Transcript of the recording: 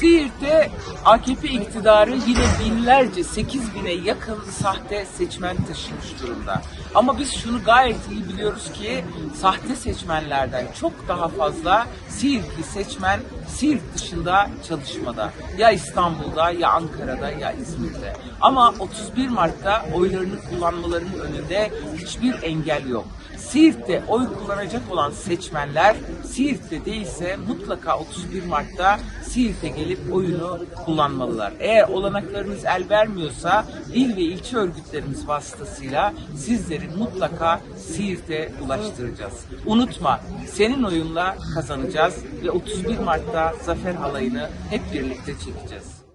Siirt'te AKP iktidarı yine binlerce, 8 bine yakın sahte seçmen taşımış durumda. Ama biz şunu gayet iyi biliyoruz ki sahte seçmenlerden çok daha fazla Siirtli seçmen Siirt dışında çalışmada. Ya İstanbul'da ya Ankara'da ya İzmir'de. Ama 31 Mart'ta oylarını kullanmalarının önünde hiçbir engel yok. Siirt'te oy kullanacak olan seçmenler Siirt'te değilse mutlaka 31 Mart'ta Siirt'e gelip oyunu kullanmalılar. Eğer olanaklarınız el vermiyorsa il ve ilçe örgütlerimiz vasıtasıyla sizleri mutlaka Siirt'e ulaştıracağız. Unutma senin oyunla kazanacağız ve 31 Mart'ta zafer halayını hep birlikte çekeceğiz.